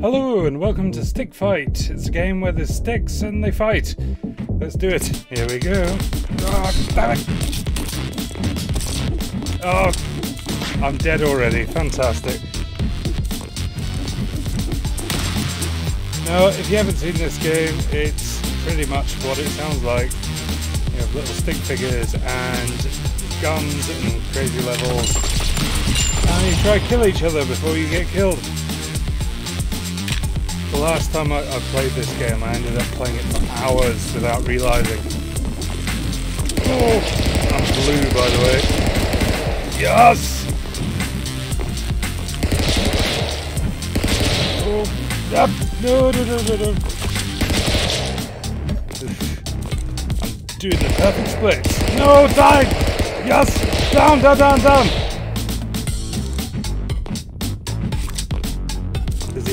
Hello and welcome to Stick Fight. It's a game where there's sticks and they fight. Let's do it. Here we go. Oh, damn it. Oh, I'm dead already. Fantastic. Now, if you haven't seen this game, it's pretty much what it sounds like. You have little stick figures and guns and crazy levels. And you try to kill each other before you get killed. The last time I, I, played this game, I ended up playing it for hours without realizing. Oh, I'm blue, by the way. Yes! Oh, yep. No, no, no, no, no. I'm doing the perfect split. No, die! Yes! Down, down, down, down!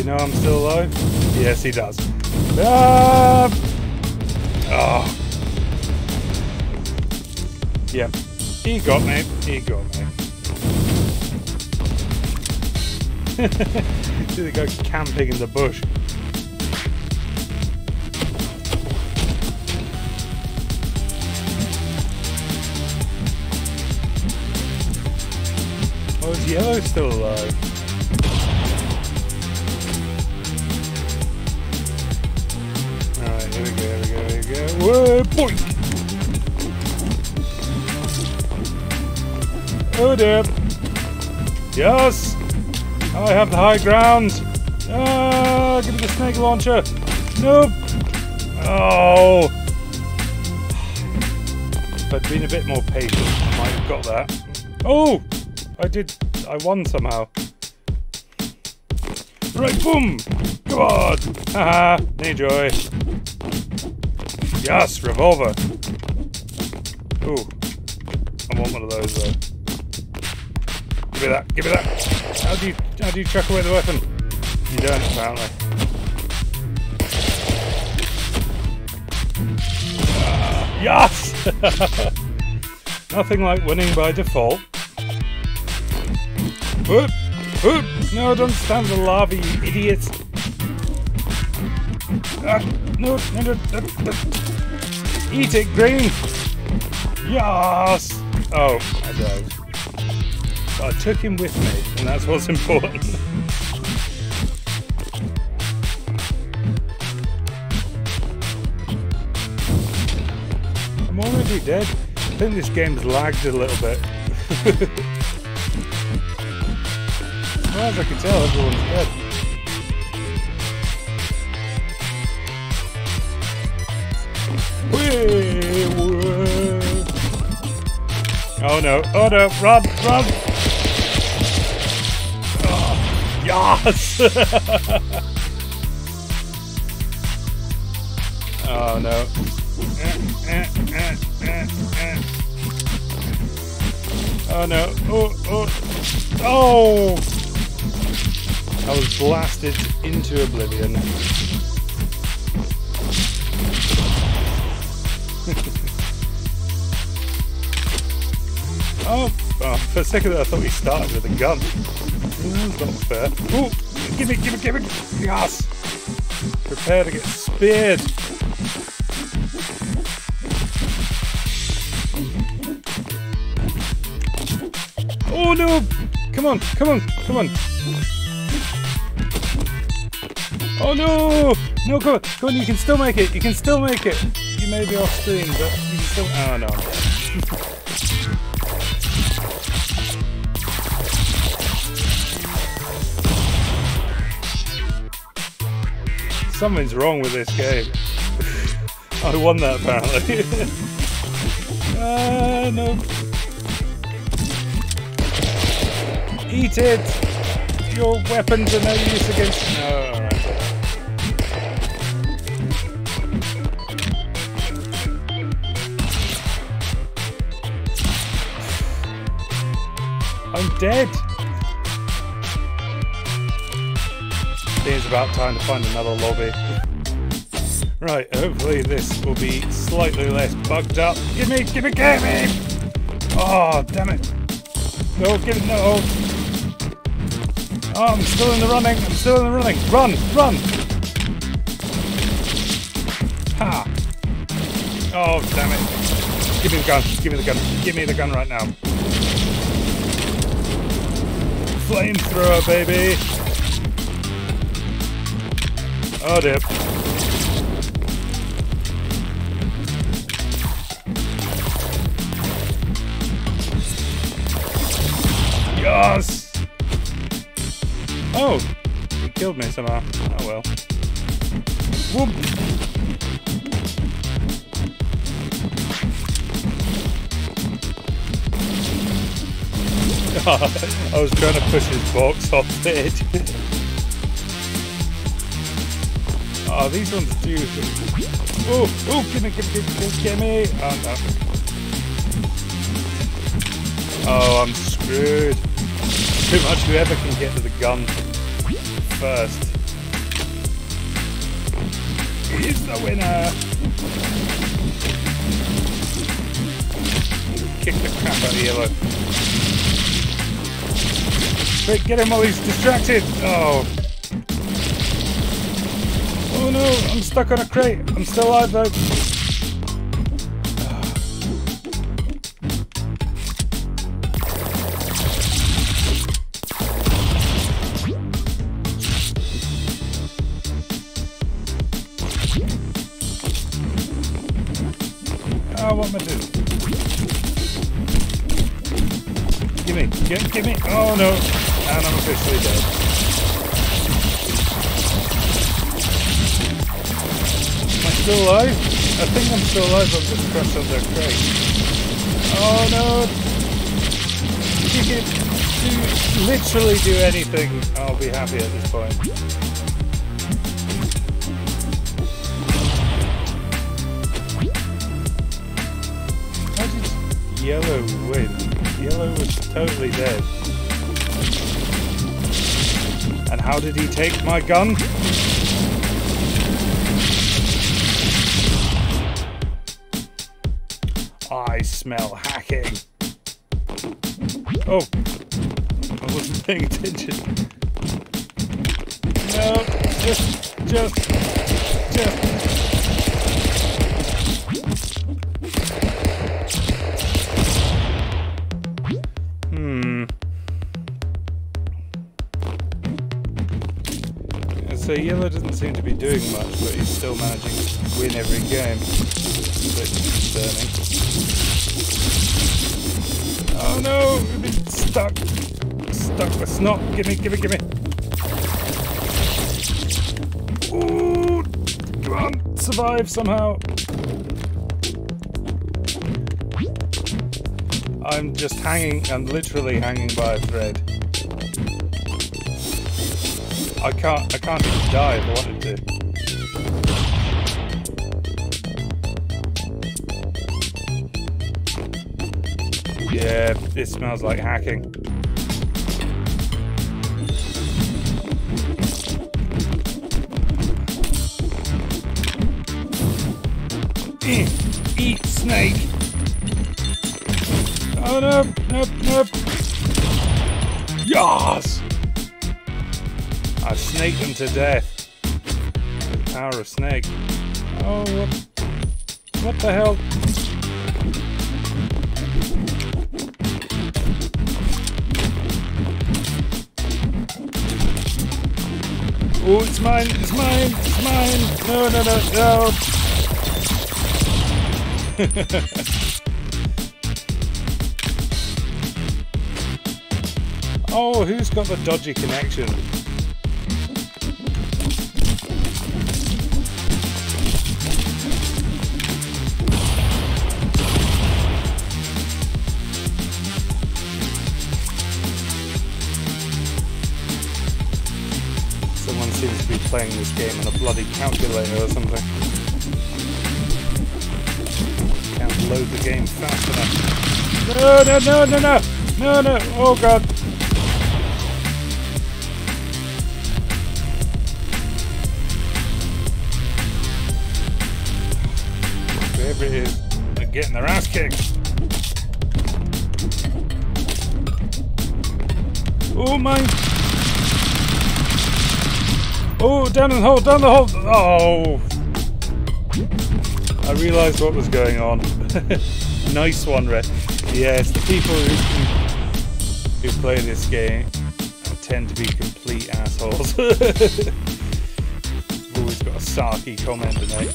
He know I'm still alive? Yes, he does. Ah! Oh. Yep. He got me. He got me. See the guy camping in the bush. Oh, is Yellow still alive? We go, boink! Oh dear. Yes! I have the high ground! Ah, give me the snake launcher! Nope! Oh! If I'd been a bit more patient, I might have got that. Oh! I did. I won somehow. Right, boom! Come on! Haha, enjoy. Yes, revolver. Ooh. I want one of those though. Give me that, give me that! How do you how do you chuck away the weapon? You don't apparently. Yes! Nothing like winning by default. Whoop! Whoop! No, don't stand the lava, you idiot! Ah, no, no, no, no, no. Eat it, green! Yes! Oh, I died. I took him with me, and that's what's important. I'm already dead. I think this game's lagged a little bit. As far as I can tell, everyone's dead. Oh no, oh no, run, run! Oh, yes! oh no. Oh no, oh, oh, oh! I was blasted into oblivion. oh, oh, for a second I thought we started with a gun. That's not fair. Oh, give me, give me, give me! Yes! Prepare to get speared. Oh no! Come on, come on, come on! Oh no! No, come on, come on, you can still make it, you can still make it! You may be off screen, but you can still. Oh no. Something's wrong with this game. I won that apparently. Uh, no. Eat it! Your weapons are no use against. No, I'm dead! It's about time to find another lobby. Right, hopefully this will be slightly less bugged up. Give me, give me, give me! Oh, damn it! No, give it, no! Oh, I'm still in the running. I'm still in the running. Run, run. Ha. Oh, damn it. Give me the gun. Give me the gun. Give me the gun right now. Flamethrower, baby. Oh, dear. Yes! Oh! He killed me somehow. Oh well. Whoop! I was trying to push his box off edge. oh, these ones do. Oh, oh, gimme, gimme, gimme! Oh, no. Oh, I'm screwed. Too much whoever can get to the gun first. He's the winner! Kick the crap out of Yellow. Get him while he's distracted! Oh. Oh no, I'm stuck on a crate. I'm still alive though. Oh, what am I doing? Gimme, gimme, gimme! Oh no! And I'm officially dead. Am I still alive? I think I'm still alive, I'm just crushed under a crate. Oh no! You can do, literally do anything, I'll be happy at this point. Yellow win. Yellow was totally dead. And how did he take my gun? I smell hacking. Oh, I wasn't paying attention. No, just, just, just. So Yellow doesn't seem to be doing much, but he's still managing to win every game. Bit concerning. Oh no! I've been stuck! Stuck with snot! Gimme, gimme, gimme! Ooh! Come on! Survive somehow! I'm just hanging, I'm literally hanging by a thread. I can't, I can't even die if I wanted to. Yeah, this smells like hacking. Eat snake! Oh no, no, no! Yas! I snaked them to death. The power of snake. Oh, what, what the hell? Oh, it's mine, it's mine, it's mine. No, no, no, no. oh, who's got the dodgy connection? Playing this game on a bloody calculator or something. Can't load the game fast enough. No, no, no, no, no! No, no! Oh god! Whoever it is, they're getting their ass kicked. Oh my! Oh, down in the hole, down the hole. Oh. I realised what was going on. nice one, Red. Yes, the people who, who play this game tend to be complete assholes. Always got a sarky comment to make.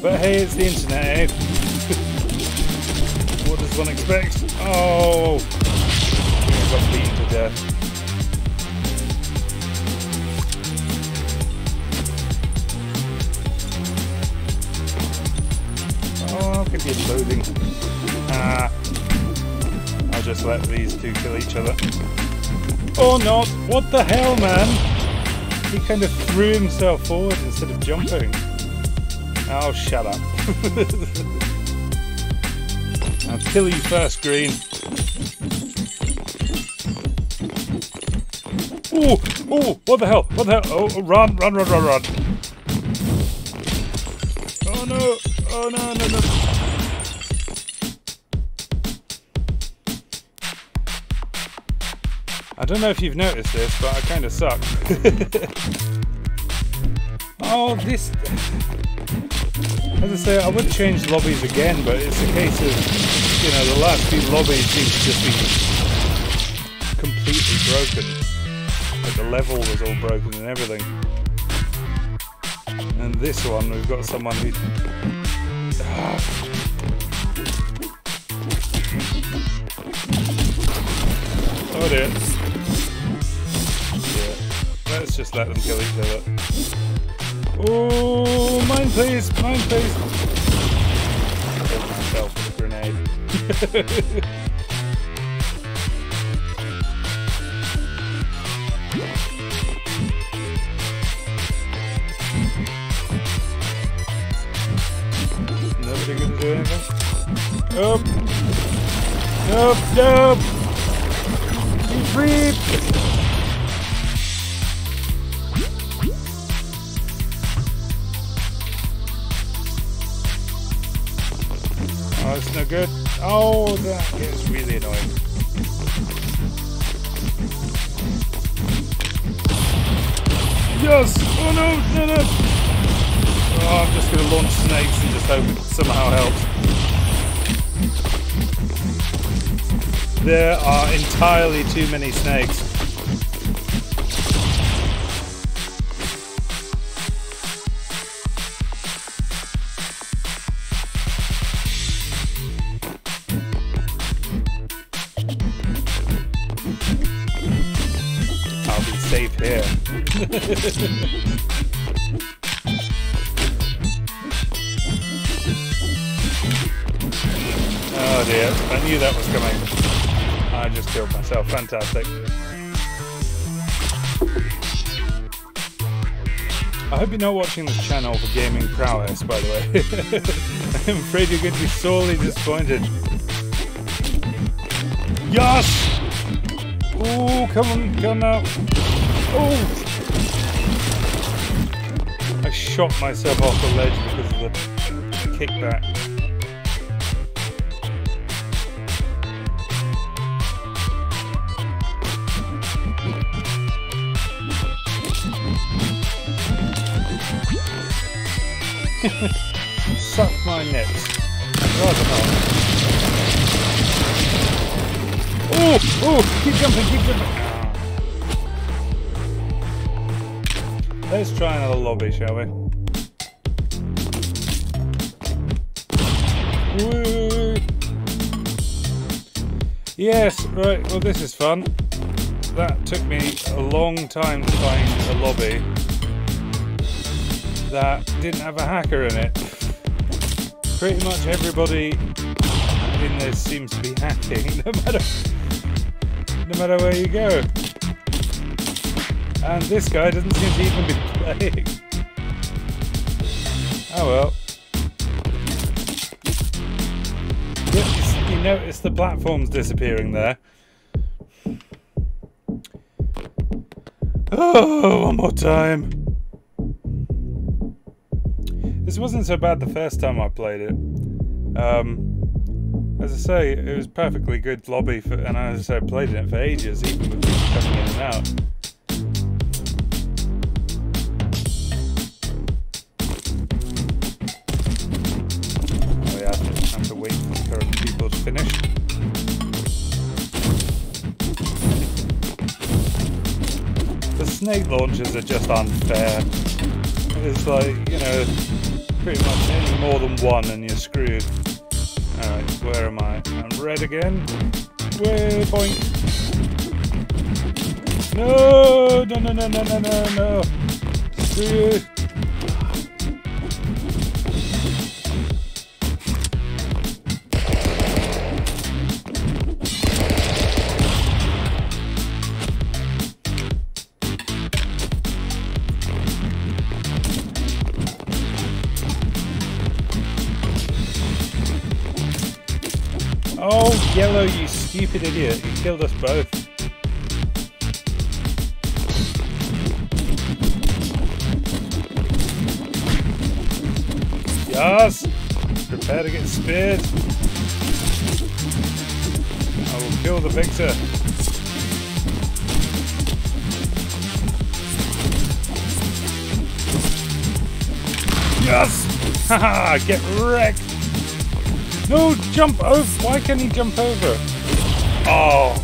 But hey, it's the internet, eh? what does one expect? Oh! I got beaten to death. Oh, be. Ah. I'll just let these two kill each other. Or not! What the hell, man? He kind of threw himself forward instead of jumping. Oh, shut up. I'll kill you first, Green. Oh, oh, what the hell? What the hell? Oh, oh, run, run, run, run, run. Oh no, oh no, no, no. I don't know if you've noticed this, but I kind of suck. oh, this... As I say, I would change lobbies again, but it's a case of, you know, the last few lobbies seem to just be completely broken. Like the level was all broken and everything. And this one, we've got someone who... Oh dear. Let's just let them kill each other. Oh, mine please, mine please. Killed myself with a grenade. Nobody gonna do anything? Nope. Nope, nope. Creep. Oh, that is really annoying. Yes! Oh no, no, no! Oh, I'm just going to launch snakes and just hope it somehow helps. There are entirely too many snakes. Oh dear, I knew that was coming. I just killed myself, fantastic. I hope you're not watching this channel for gaming prowess, by the way. I'm afraid you're going to be sorely disappointed. Yes! Oh, come on, come now. Oh! I shot myself off the ledge because of the kickback. Suck my nuts. Rather not. Oh! Oh! Keep jumping, keep jumping! Let's try another lobby, shall we? Woo. Yes, right, well this is fun. That took me a long time to find a lobby that didn't have a hacker in it. Pretty much everybody in this seems to be hacking, no matter no matter where you go. And this guy doesn't seem to even be playing. Oh well. You notice the platforms disappearing there. Oh, one more time. This wasn't so bad the first time I played it. Um, as I say, it was perfectly good lobby, for, and as I say, I played it for ages, even with people coming in and out. Snake launchers are just unfair. It's like, you know, pretty much any more than one and you're screwed. Alright, where am I? I'm red again. Waypoint. No, no, no, no, no, no, no, no. Screw you. Yellow, you stupid idiot. You killed us both. Yes! Prepare to get speared. I will kill the victor. Yes! Haha! get wrecked! No, jump over! Why can't he jump over? Oh!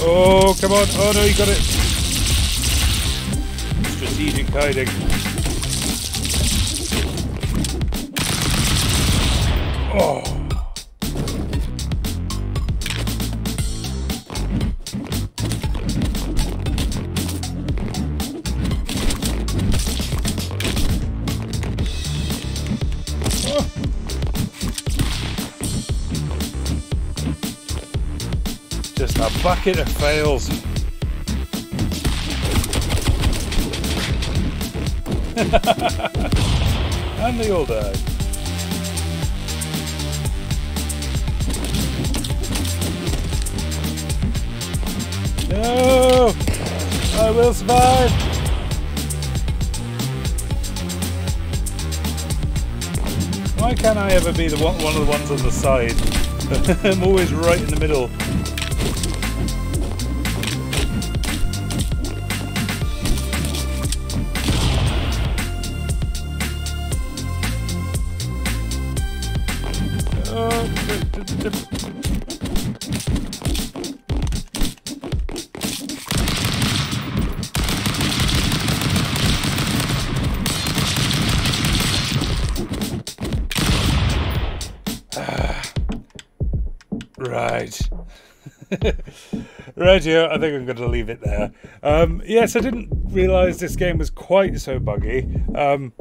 Oh, come on. Oh no, you got it. Strategic hiding. Oh. Bucket of fails. and they all died. No! I will survive! Why can't I ever be the one, one of the ones on the side? I'm always right in the middle. Right. here, I think I'm going to leave it there. Um, yes, I didn't realise this game was quite so buggy. Um,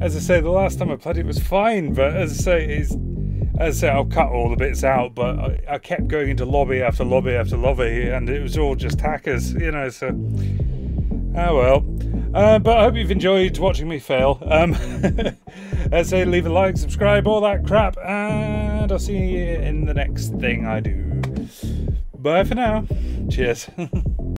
as I say, the last time I played it was fine, but as I say, it's, as I say, I'll cut all the bits out, but I, I kept going into lobby after lobby after lobby, and it was all just hackers, you know, so... Oh well. Uh, but I hope you've enjoyed watching me fail. Um, I say, leave a like, subscribe, all that crap, and I'll see you in the next thing I do. Bye for now. Cheers.